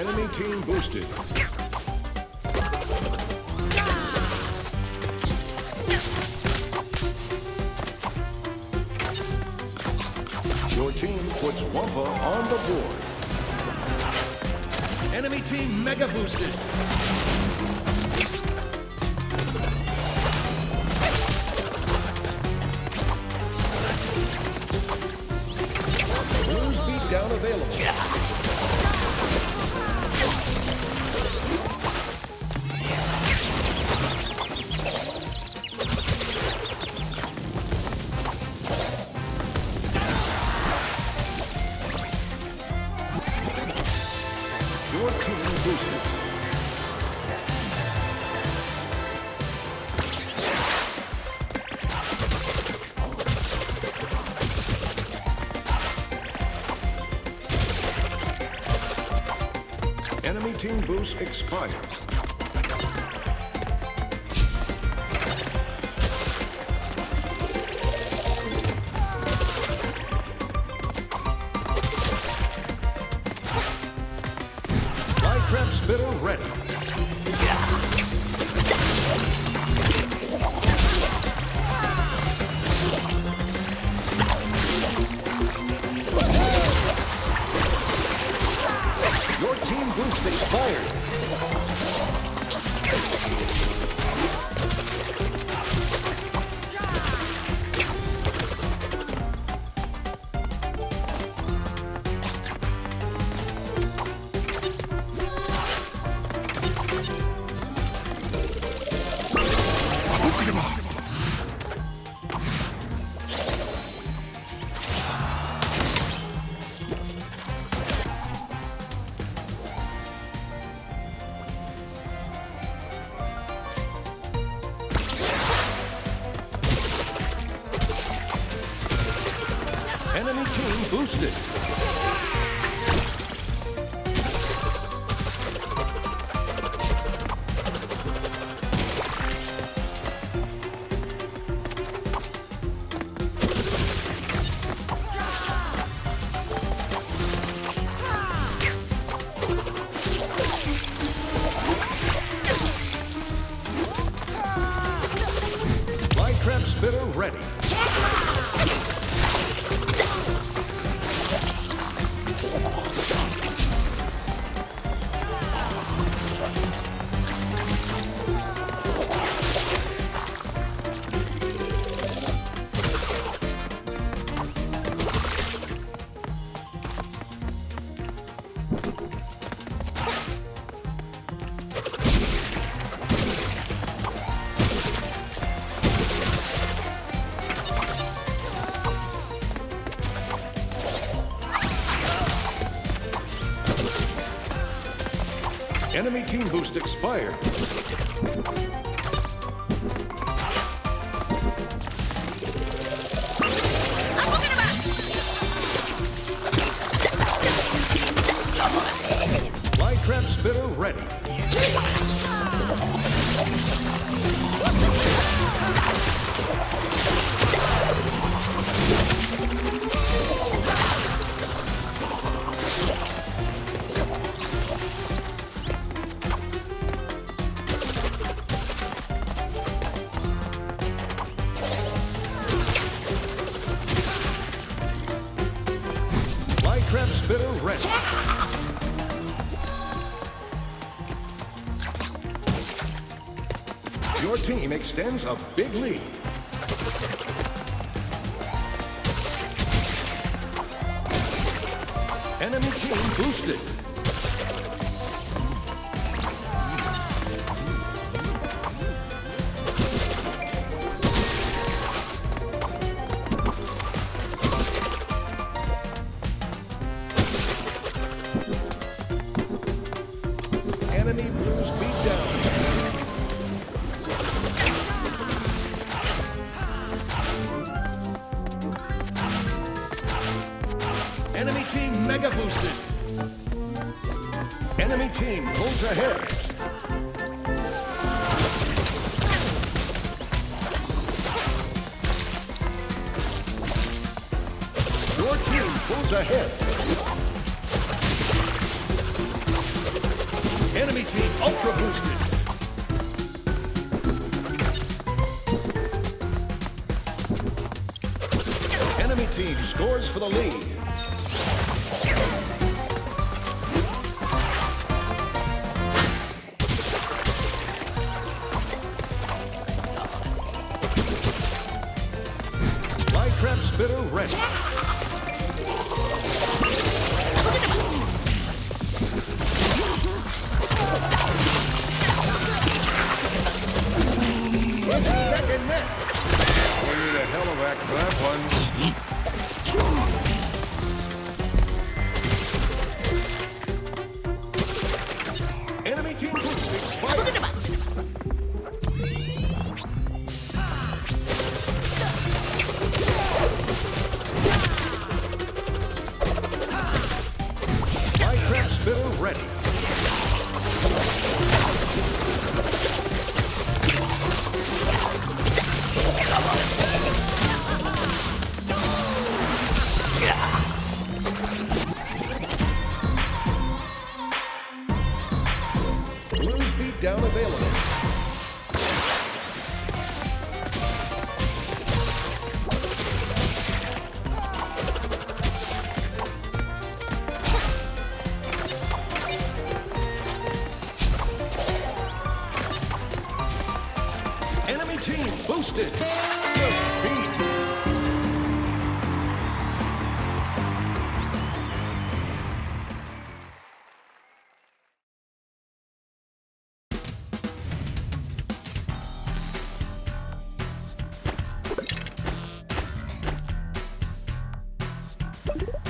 Enemy team boosted. Your team puts Wumpa on the board. Enemy team mega boosted. Down available. Your team boosted. Enemy team boost expires. Spitter ready. Your team boost expired. Team boosted. Enemy team boost expired. Flytrap spitter ready. Flytrap spitter ready. Your team extends a big lead. Enemy team boosted. Enemy blues beat down. Enemy team mega boosted. Enemy team pulls ahead. Your team pulls ahead. Enemy team ultra boosted. Enemy team scores for the lead. Busted. Defeat. you